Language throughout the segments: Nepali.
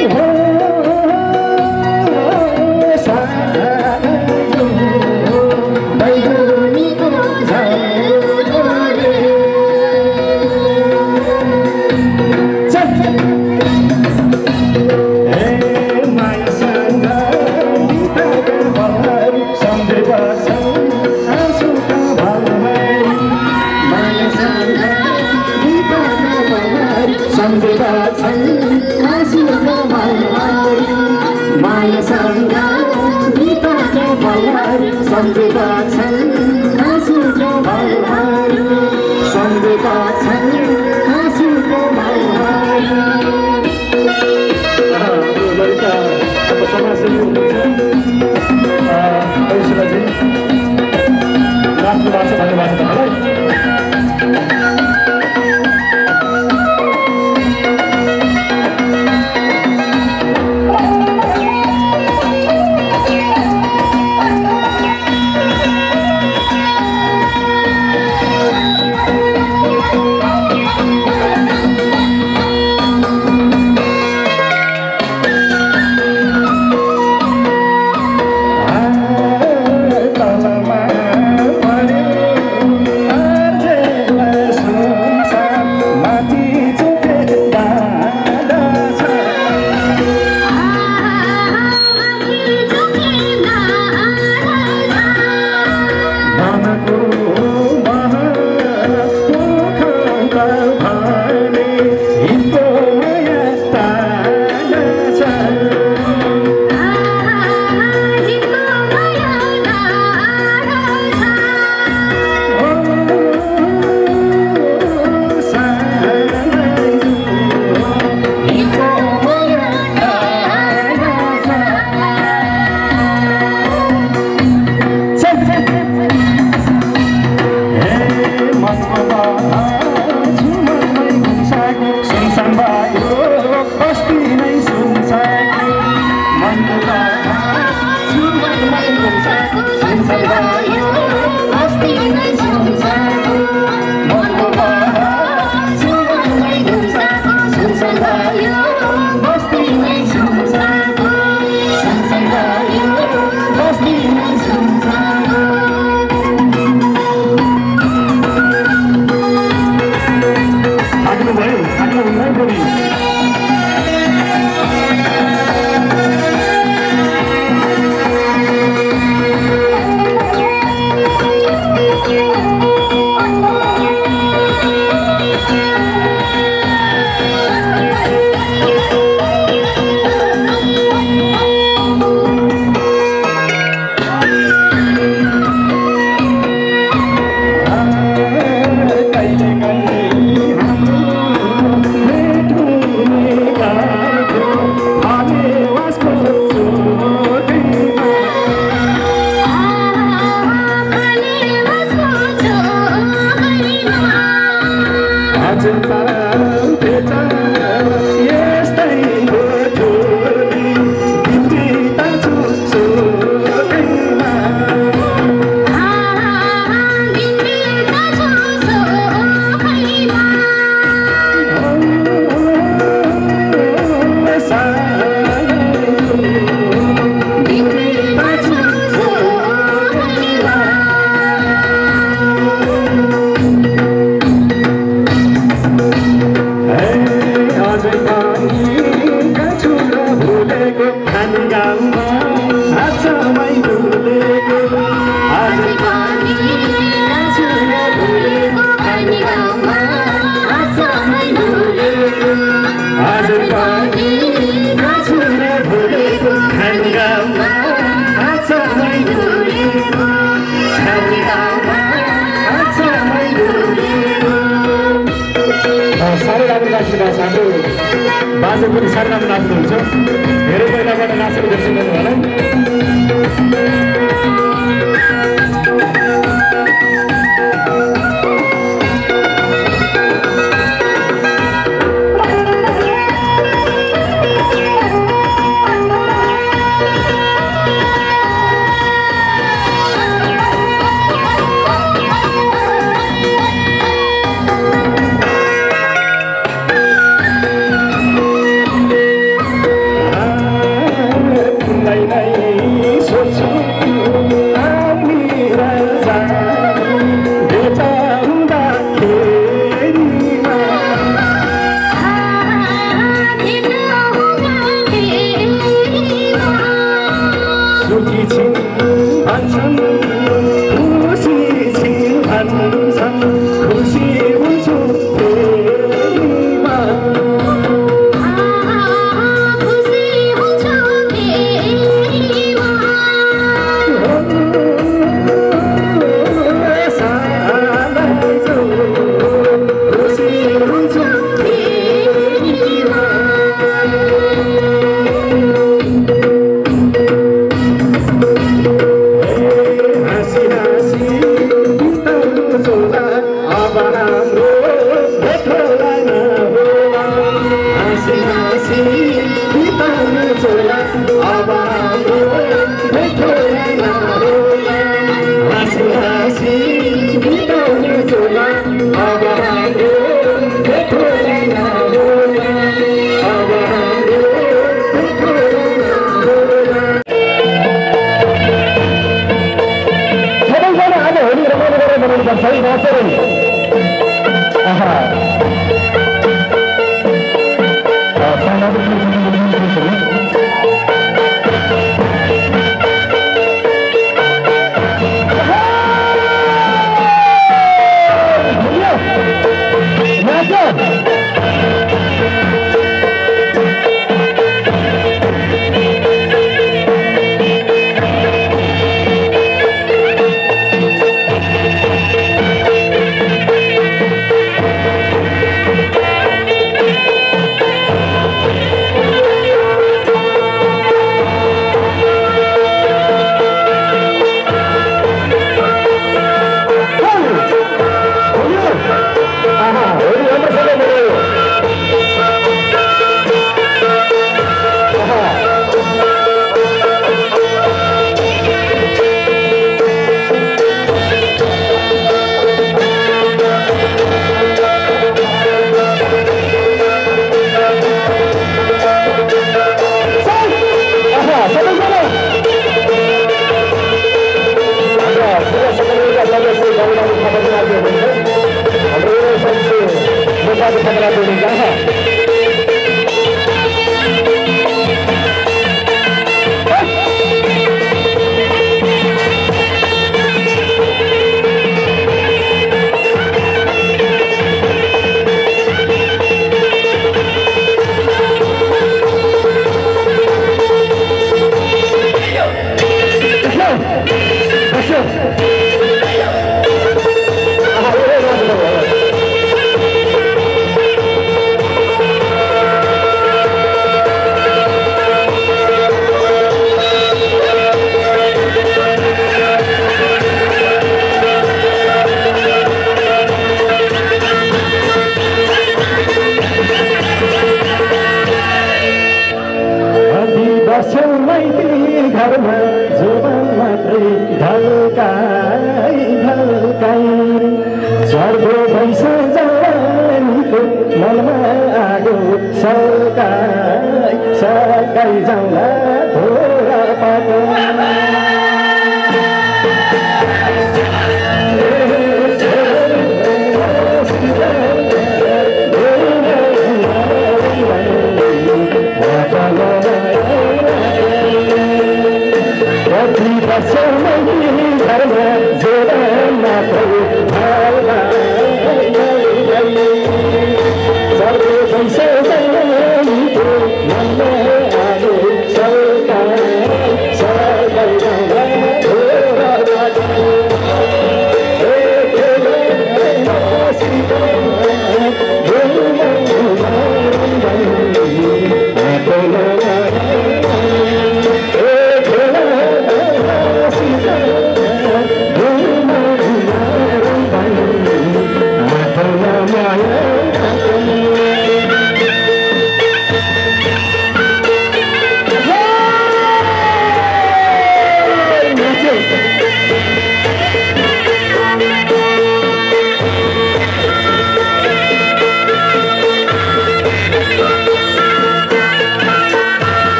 Hey. Sempre चंपा बाजे पनि साह्रै राम्रो नाच्नुहुन्छ धेरै पहिलाबाट नाचेको देख्छु होला।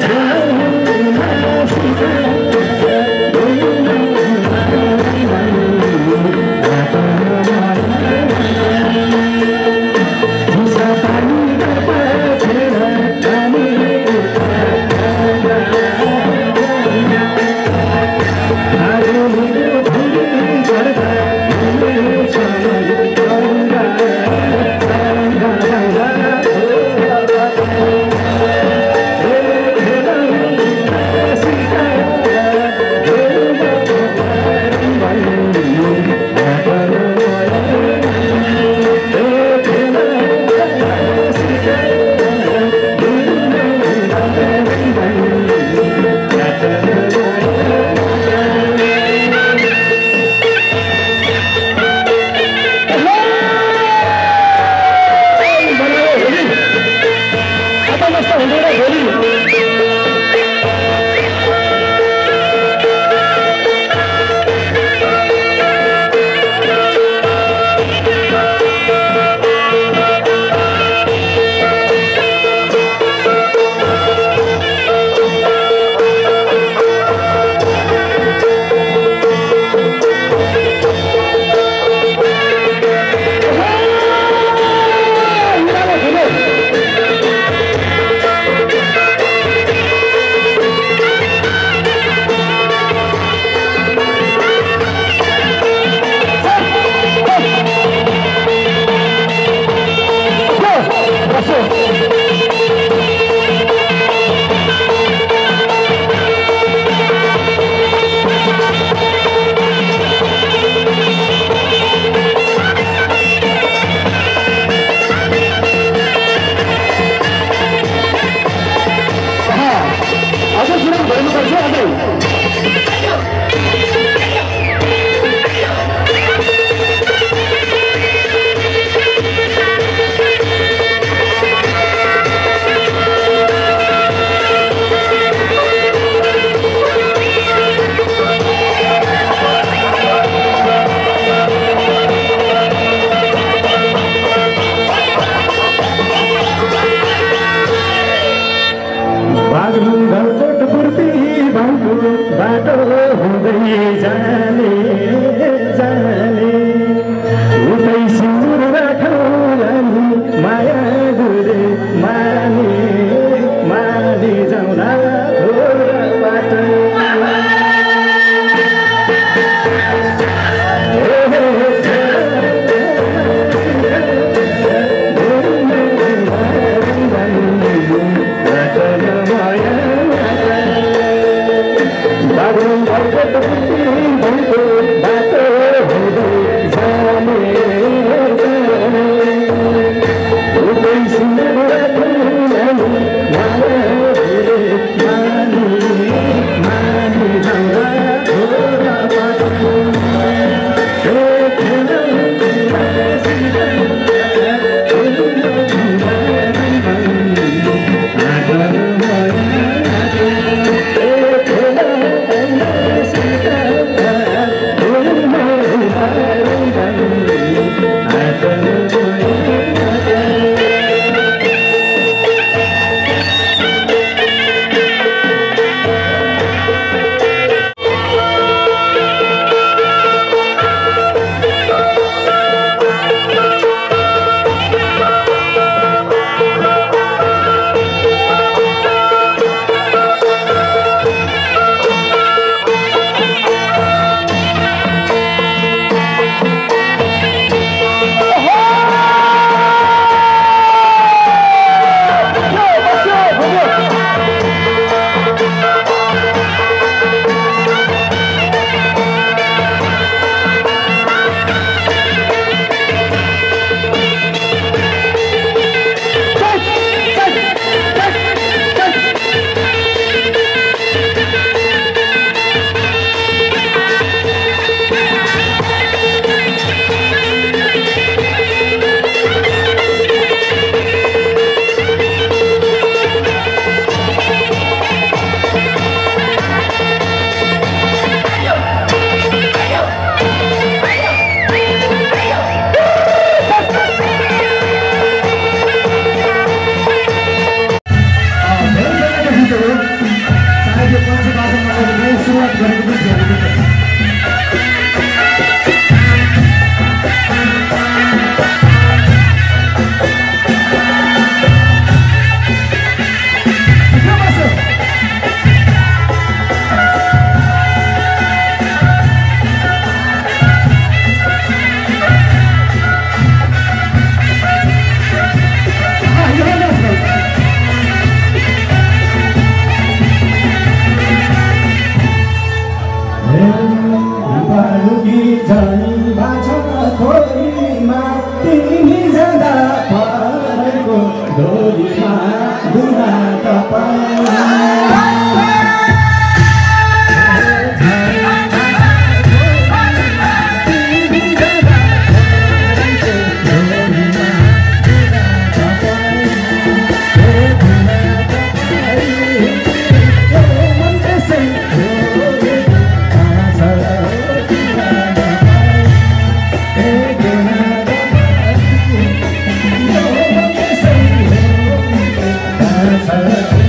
Thank. 인사해 Amen.